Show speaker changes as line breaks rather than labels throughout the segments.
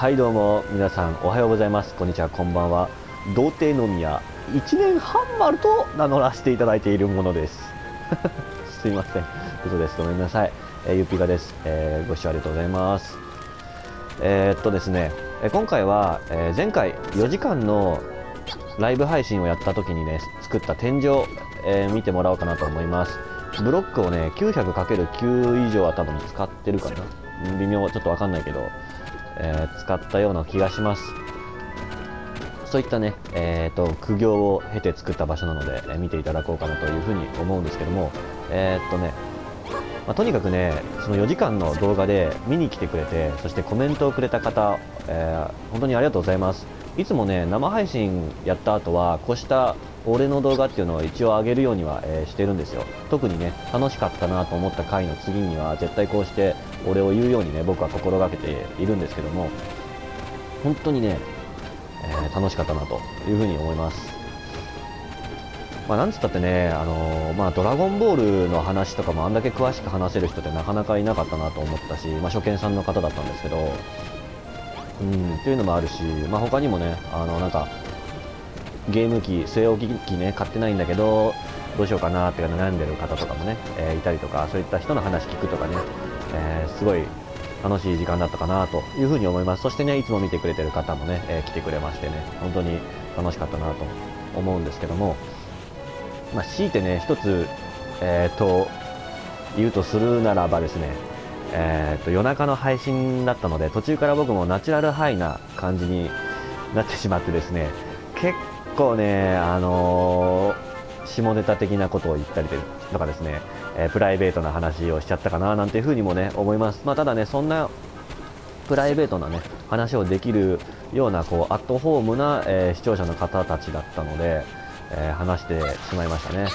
はいどうも皆さんおはようございます。こんにちはこんばんは。童貞の宮。1年半丸と名乗らせていただいているものです。すいません。嘘です。ごめんなさい、えー、ゆぴがです、えー、ご視聴ありがとうございます。えー、っとですね。今回は、え前回4時間のライブ配信をやった時にね作った天井、え見てもらおうかなと思います。ブロックをね 900×9 以上は多分使ってるかな。微妙ちょっとわかんないけど。えー、使ったような気がします。そういったね、えーと、苦行を経て作った場所なので、え、見ていただこうかなというふうに思うんですけどもえー、っとね、まあ、とにかくねその4時間の動画で見に来てくれてそしてコメントをくれた方、えー、本当にありがとうございます。いつもね生配信やった後はこうした俺の動画っていうのを一応上げるようには、えー、してるんですよ。特にね楽しかったなと思った回の次には絶対こうして俺を言うようにね僕は心がけているんですけども本当にね、えー、楽しかったなというふうに思います。まあ、なんつったってね、あのー、まあ、ドラゴンボールの話とかもあんだけ詳しく話せる人ってなかなかいなかったなと思ったし、まあ、初見さんの方だったんですけど、うん、っていうのもあるし、まあ、他にもね、あの、なんか、ゲーム機、据え置き機ね、買ってないんだけど、どうしようかなって悩んでる方とかもね、えー、いたりとか、そういった人の話聞くとかね、えー、すごい楽しい時間だったかなというふうに思います。そしてね、いつも見てくれてる方もね、えー、来てくれましてね、本当に楽しかったなと思うんですけども、まあ、強いてね、一つ、え、ー、と、言うとするならばですね、え、ー、と、夜中の配信だったので、途中から僕もナチュラルハイな感じになってしまってですね、結構ね、あのー、下ネタ的なことを言ったりとかですね、えー、プライベートな話をしちゃったかななんていうふうにもね、思います。まあ、ただね、そんなプライベートなね、話をできるような、こう、アットホームな、えー、視聴者の方たちだったので、えー、話してしまいましたね。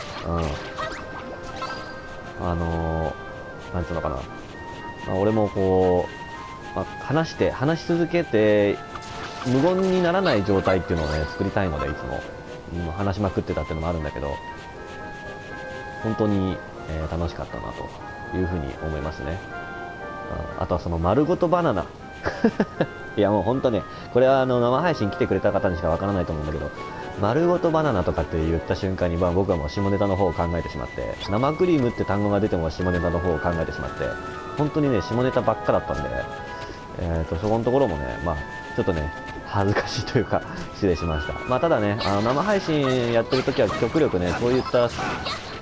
うん。あのー、なんつうのかな。まあ、俺もこう、まあ、話して、話し続けて、無言にならない状態っていうのをね、作りたいので、いつも。うん、話しまくってたっていうのもあるんだけど、本当に、えー、楽しかったなというふうに思いますね。ああとはその丸ごとバナナ。いやもう本当ね、これはあの生配信来てくれた方にしかわからないと思うんだけど、丸ごとバナナとかって言った瞬間に、まあ、僕はもう下ネタの方を考えてしまって生クリームって単語が出ても下ネタの方を考えてしまって本当にね下ネタばっかだったんで、えーと、そこのところもね、まあ、ちょっとね恥ずかしいというか失礼しました、まあ、ただねあの生配信やってる時は極力ねそういった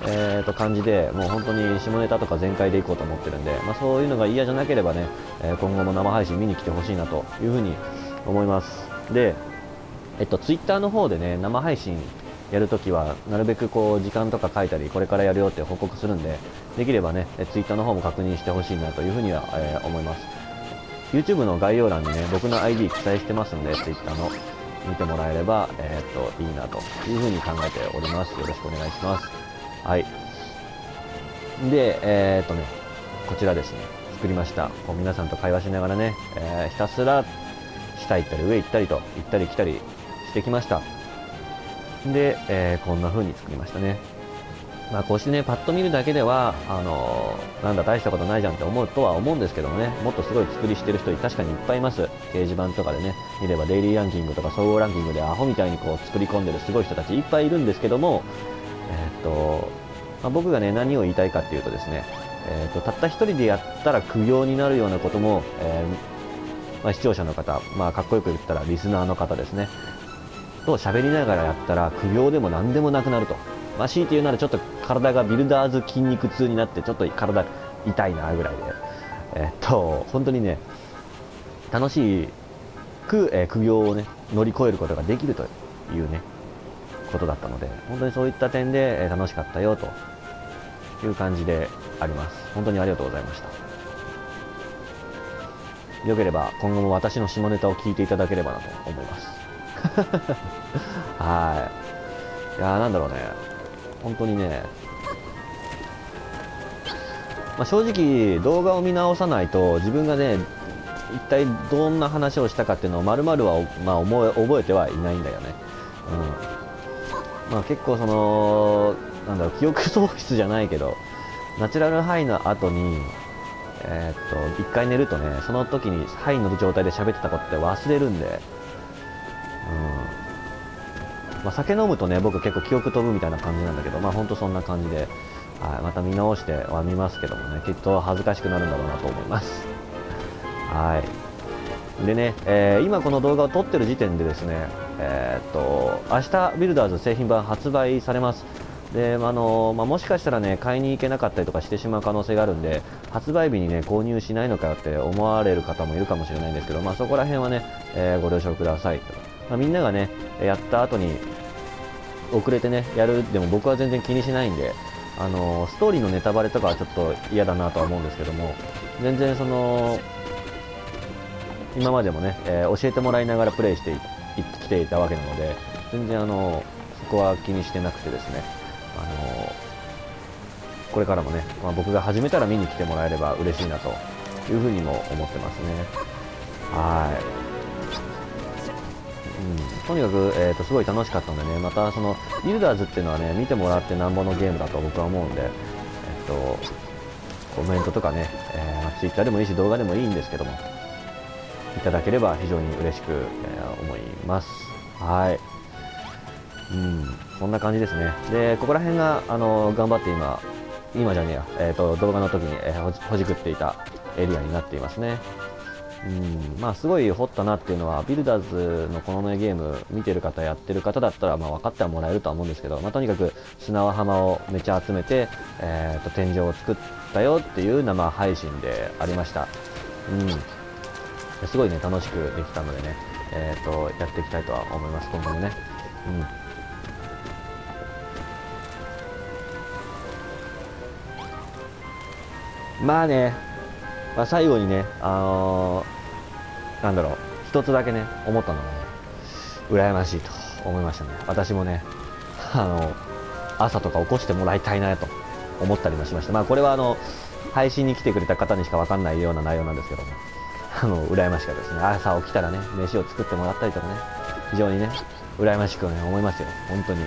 えー、と感じでもう本当に下ネタとか全開でいこうと思ってるんで、まあ、そういうのが嫌じゃなければね、えー、今後も生配信見に来てほしいなというふうに思います。でえっと、ツイッターの方でね、生配信やるときは、なるべくこう、時間とか書いたり、これからやるよって報告するんで、できればね、ツイッターの方も確認してほしいなというふうには、えー、思います。YouTube の概要欄にね、僕の ID 記載してますんで、ツイッターの見てもらえれば、えー、っと、いいなというふうに考えております。よろしくお願いします。はい。で、えー、っとね、こちらですね、作りました。こう皆さんと会話しながらね、えー、ひたすら下行ったり上行ったりと、行ったり来たりしてきました。で、えー、こんな風に作りましたね。まあ、こうしてね、パッと見るだけでは、あのー、なんだ、大したことないじゃんって思うとは思うんですけどもね、もっとすごい作りしてる人確かにいっぱいいます。掲示板とかでね、見ればデイリーランキングとか総合ランキングでアホみたいにこう作り込んでるすごい人たちいっぱいいるんですけども、えー、っと、まあ、僕がね、何を言いたいかっていうとですね、えー、っと、たった一人でやったら苦行になるようなことも、えまあ、視聴者の方、まあ、かっこよく言ったらリスナーの方ですね、と喋りながらやったら苦行でも何でもなくなると。まあ、強いて言うならちょっと体がビルダーズ筋肉痛になってちょっと体痛いなぐらいで、え、っと、本当にね、楽しく、えー、苦行をね、乗り越えることができるというね、ことだったので、本当にそういった点で、えー、楽しかったよという感じであります。本当にありがとうございました。よければ今後も私の下ネタを聞いていただければなと思います。はい。いやなんだろうね。本当にね、まあ、正直動画を見直さないと自分がね、一体どんな話をしたかっていうのを丸々は、まあ、思覚えてはいないんだよね。うん。まあ結構その、なんだろう、記憶喪失じゃないけど、ナチュラルハイの後に、えー、っと、一回寝るとね、その時にハイの状態で喋ってたことって忘れるんで、まあ、酒飲むとね、僕結構記憶飛ぶみたいな感じなんだけど、まあほんとそんな感じで、はい、また見直しては見ますけどもね、きっと恥ずかしくなるんだろうなと思います。はい。でね、えー、今この動画を撮ってる時点でですね、えー、っと、明日ビルダーズ製品版発売されます。で、あのまあ、もしかしたらね、買いに行けなかったりとかしてしまう可能性があるんで、発売日にね、購入しないのかよって思われる方もいるかもしれないんですけど、まあ、そこら辺はね、えー、ご了承ください。まあ、みんながね、やった後に、遅れてね、やるでも僕は全然気にしないんで、あのストーリーのネタバレとかはちょっと嫌だなとは思うんですけども、全然その、今までもね、えー、教えてもらいながらプレイしてきていたわけなので、全然あの、そこは気にしてなくてですね、あのこれからもね、まあ、僕が始めたら見に来てもらえれば嬉しいなというふうにも思ってますね。はい。うん、とにかく、えーと、すごい楽しかったんでね、またそのビルダーズっていうのはね、見てもらってなんぼのゲームだと僕は思うんで、えっ、と、コメントとかね、えー、ツイッターでもいいし、動画でもいいんですけども、いただければ非常に嬉しく、えー、思います。はい。うん、そんな感じですね。で、ここら辺が、あの、頑張って今、今じゃねえや、えっ、ー、と、動画の時に、えー、ほじくっていたエリアになっていますね。うん、まあすごい掘ったなっていうのは、ビルダーズのこのねゲーム見てる方、やってる方だったらまあ分かってはもらえるとは思うんですけど、まあ、とにかく砂浜をめちゃ集めて、えーと、天井を作ったよっていう生配信でありました。うん、すごいね、楽しくできたのでね、えーと、やっていきたいとは思います、今後もね。うんまあね、まあ、最後にね、あの、なんだろう、一つだけね、思ったのがね、羨ましいと思いましたね。私もね、あの、朝とか起こしてもらいたいなと思ったりもしました。まあこれはあの、配信に来てくれた方にしかわかんないような内容なんですけども、あの、羨ましかったですね。朝起きたらね、飯を作ってもらったりとかね、非常にね、羨ましくね、思いますよ。本当に。う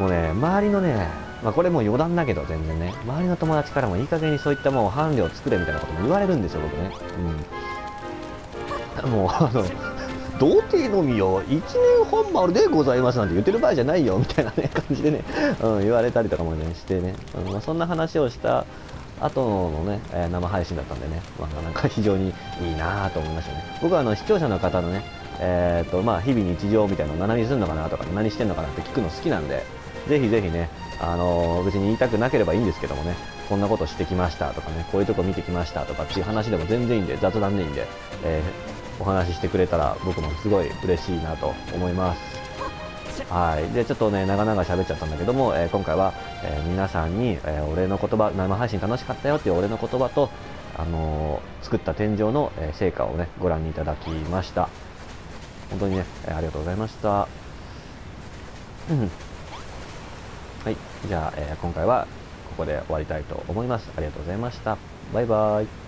ん。もうね、周りのね、まあ、これも余談だけど全然ね、周りの友達からもいい加減にそういったもう伴侶を作れみたいなことも言われるんですよ、僕ね。うん。もう、あの、童貞のみよ、一年本丸でございますなんて言ってる場合じゃないよ、みたいなね、感じでね、うん、言われたりとかもね、してね、うんま、そんな話をした後のね、えー、生配信だったんでね、まあ、なんか非常にいいなと思いましたね。僕はあの視聴者の方のね、えーとまあ、日々日常みたいなのを何するのかなとか、何してんのかなって聞くの好きなんで、ぜひぜひね、あの別に言いたくなければいいんですけどもね、こんなことしてきましたとかね、こういうとこ見てきましたとかっていう話でも全然いいんで、雑談でいいんで、えー、お話ししてくれたら僕もすごい嬉しいなと思います。はい。で、ちょっとね、長々喋っちゃったんだけども、えー、今回は、えー、皆さんに、えー、俺の言葉、生配信楽しかったよっていう俺の言葉と、あの作った天井の、え成果をね、ご覧いただきました。本当にね、えありがとうございました。うんはい。じゃあ、えー、今回はここで終わりたいと思います。ありがとうございました。バイバイ。